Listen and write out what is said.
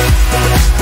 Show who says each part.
Speaker 1: Yeah.